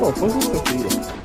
Oh, faz isso.